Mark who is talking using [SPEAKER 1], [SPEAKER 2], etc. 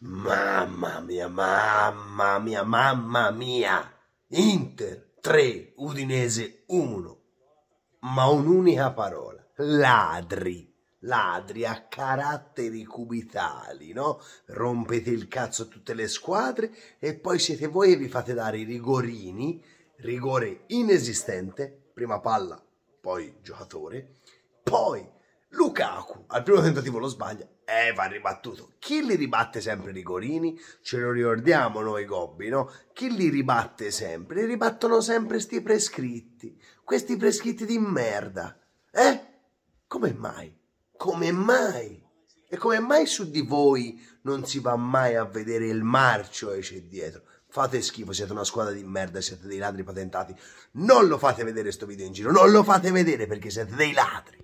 [SPEAKER 1] Mamma mia, mamma mia, mamma mia. Inter 3, Udinese 1. Ma un'unica parola. Ladri. Ladri a caratteri cubitali, no? Rompete il cazzo a tutte le squadre e poi siete voi e vi fate dare i rigorini, rigore inesistente, prima palla, poi giocatore, poi Lukaku al primo tentativo lo sbaglia e va ribattuto. Chi li ribatte sempre rigorini? Ce lo ricordiamo noi gobbi, no? Chi li ribatte sempre? Li ribattono sempre sti prescritti, questi prescritti di merda. Eh? Come mai? Come mai? E come mai su di voi non si va mai a vedere il marcio che c'è dietro? Fate schifo, siete una squadra di merda, siete dei ladri patentati. Non lo fate vedere sto video in giro, non lo fate vedere perché siete dei ladri.